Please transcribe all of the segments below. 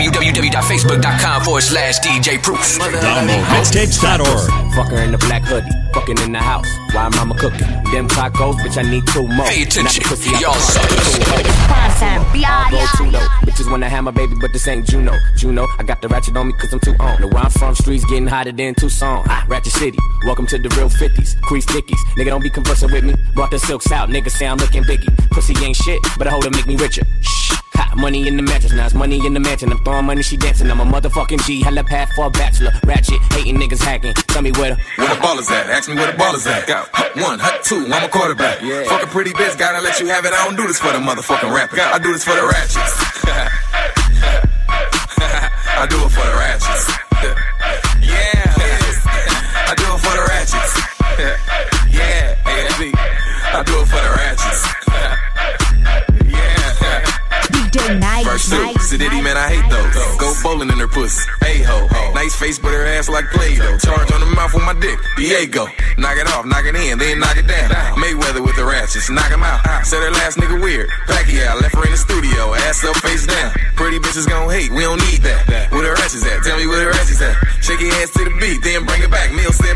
www.facebook.com forward slash DJ Proof. Download mixtapes.org. Fuck her in the black hoodie, fucking in the house. Why mama cooking? Them tacos, bitch, I need two more. Pay attention. Not the pussy out Y'all the suckers. All go two. Bitches wanna have my baby, but this ain't Juno. Juno, I got the ratchet on me cause I'm too on. Know where I'm from, streets getting hotter than Tucson. Ah, Ratchet City, welcome to the real 50s. Crease Dickies, nigga don't be conversing with me. Brought the silks out, nigga say I'm looking biggie. Pussy ain't shit, but I hold it make me richer. Shh. Money in the mattress, now it's money in the mansion. I'm throwing money, she dancing. I'm a motherfucking G, hella path for a bachelor. Ratchet, hating niggas hacking. Tell me where the Where the ballers at? Ask me where the ballers at. Hut one, hut two, I'm a quarterback. Yeah. Fuck a pretty bitch, gotta let you have it. I don't do this for the motherfucking rapper. I do this for the ratchets. I do it for the ratchets. Yeah. I do it for the ratchets. Yeah. I do it for the ratchets. Two, Night, man, I hate those. Go bowling in her pussy. Hey ho, nice face, but her ass like Play-Doh. Charge on the mouth with my dick. Diego, knock it off, knock it in, then knock it down. Mayweather with the ratchets, knock him out. Said her last nigga weird. Pacquiao left her in the studio, ass up, face down. Pretty bitches gon' hate, we don't need that. Where the ratchets at? Tell me where the ratchets at. Shake your ass to the beat, then bring it back. Meal said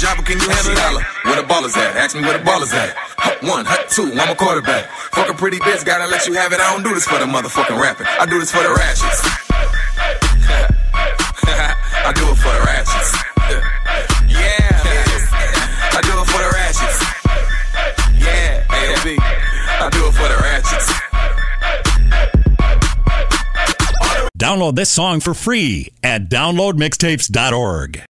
Joppa, can you handle dollar? Where the ballers at? Ask me where the ballers at. Hut one, hut two, I'm a quarterback. Fuck a pretty bitch, gotta let you have it. I don't do this for the motherfucking rapping. I do this for the ratchets. I do it for the ratchets. Yeah. I do it for the ratchets. Yeah, AOB. I do it for the ratchets. Download this song for free at downloadmixtapes.org.